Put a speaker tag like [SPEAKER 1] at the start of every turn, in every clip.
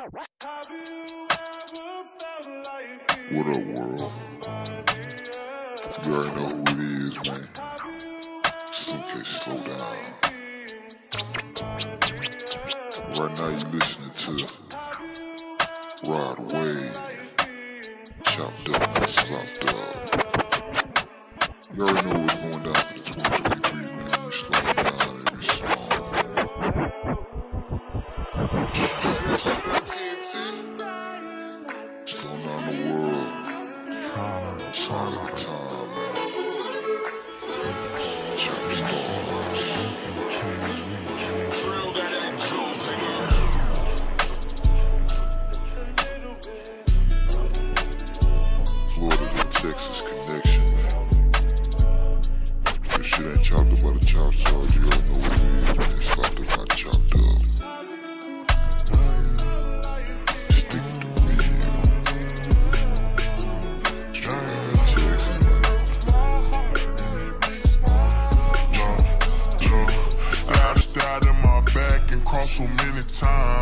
[SPEAKER 1] What up, world? You already know who it is, man. Just in case, slow down. Right now, you're listening to Rod Wave, chopped up and slopped up. You already know what's going down Slow down the world. Sign of the time, man. To Texas connection, man. This shit ain't chopped up by the
[SPEAKER 2] Chopstars.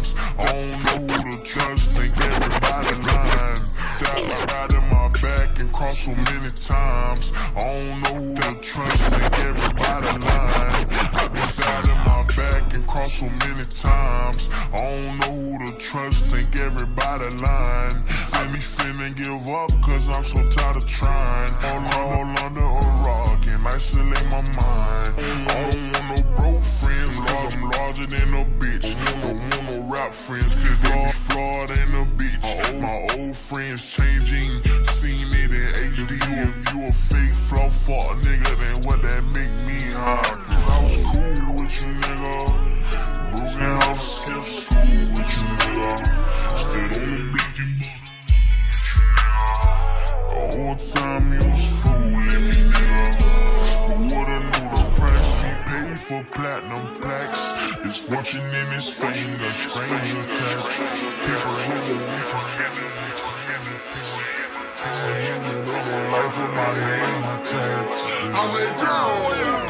[SPEAKER 2] Times. I don't know who to trust, think everybody lying. Stabbed in my back and crossed so many times. I who to trust, think everybody lying. I been stabbed in my back and crossed so many times. I who to trust, think everybody lying. Let me finna give up, cause I'm so tired of trying. All, all under a rock and isolate my mind. I don't want no broke friends, cause I'm larger than a bitch. Don't want no rap friends, cause they be flawed in a bitch. My old friends changing, seen it in HD. If you a fake flow fuck nigga, then what that make Fortune in his stranger forgetting, we forgetting. Life with my attached. I said, girl, you